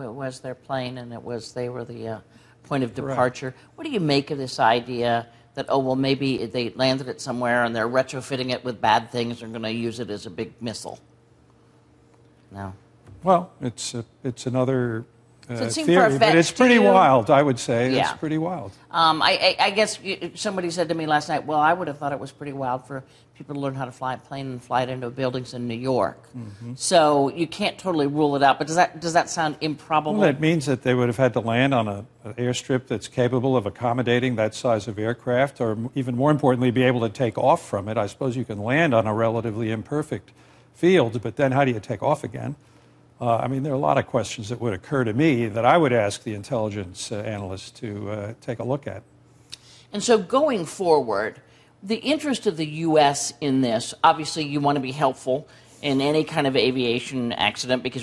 it was their plane and it was they were the uh, point of departure. What do you make of this idea that oh well maybe they landed it somewhere and they're retrofitting it with bad things and going to use it as a big missile? No. Well, it's a, it's another uh, So it theory, but it's pretty you? wild. I would say Yeah. it's pretty wild. Um, I, I, I guess somebody said to me last night, well, I would have thought it was pretty wild for people to learn how to fly a plane and fly it into buildings in New York. Mm-hmm. So you can't totally rule it out. But does that does that sound improbable? Well, that means that they would have had to land on a, an airstrip that's capable of accommodating that size of aircraft, or even more importantly, be able to take off from it. I suppose you can land on a relatively imperfect field, but then how do you take off again? Uh, I mean, there are a lot of questions that would occur to me that I would ask the intelligence uh, analysts to uh, take a look at. And so going forward, the interest of the U.S. in this, obviously, you want to be helpful in any kind of aviation accident because